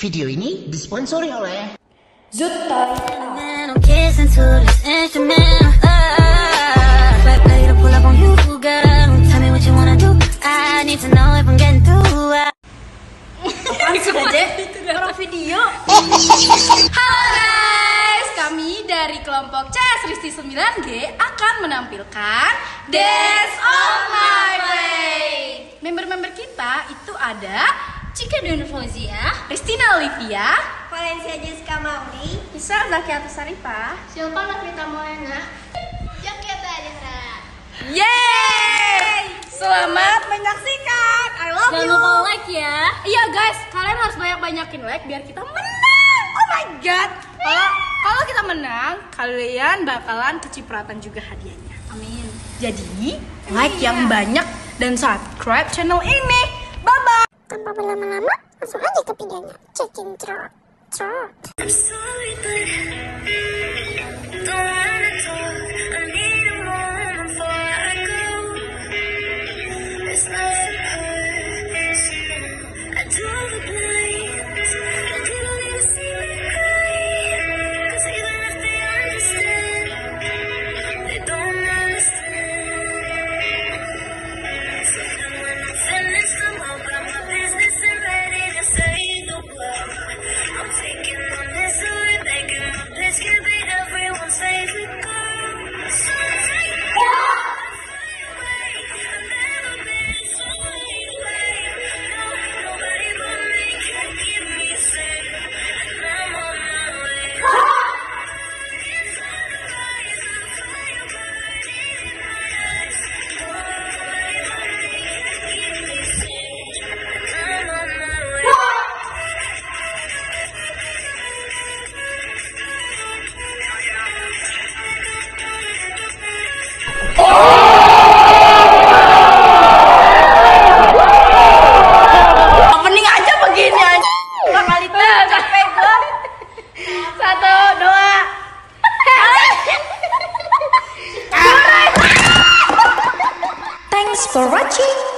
Video ini disponsori oleh Zutai. And I'm kissing to this instrument. But later pull up on you, girl. Tell me what you wanna do. I need to know if I'm getting through. Orang video. Halo guys, kami dari kelompok CS Risti 9G akan menampilkan Dance on My Way. Member-member kita itu ada Cika Dun Fauzia, Ristina Olivia, Valencia Jessica Mauri, Isa Zaki Atusarifa, Silpa Nafrita Moena, Jakarta Adhara. Yeay! Selamat menyaksikan. I love Jangan you. lupa like ya. Iya guys, kalian harus banyak-banyakin like biar kita menang. Oh my god. Kalau kalau kita menang, kalian bakalan kecipratan juga hadiahnya. Amin. Jadi, like yang banyak dan subscribe channel ini. Tanpa berlama-lama, langsung aja ke videonya. Cekin trot. Trot. Satu, dua. Thanks for watching.